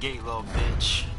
Gay little bitch.